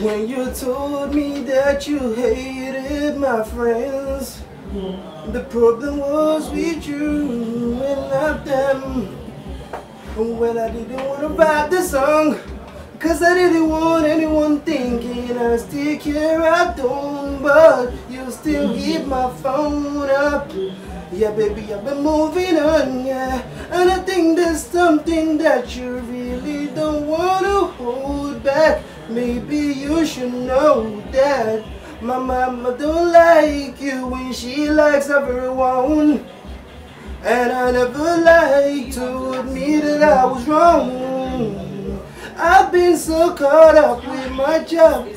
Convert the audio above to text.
When you told me that you hated my friends, the problem was with you and not them. Well, I didn't want to write the song, cause I didn't want anyone thinking I still care, I don't, but you still hit my phone up. Yeah, baby, I've been moving on, yeah. And I think there's something that you really don't want. Maybe you should know that my mama don't like you when she likes everyone. And I never like to admit that I was wrong. I've been so caught up with my job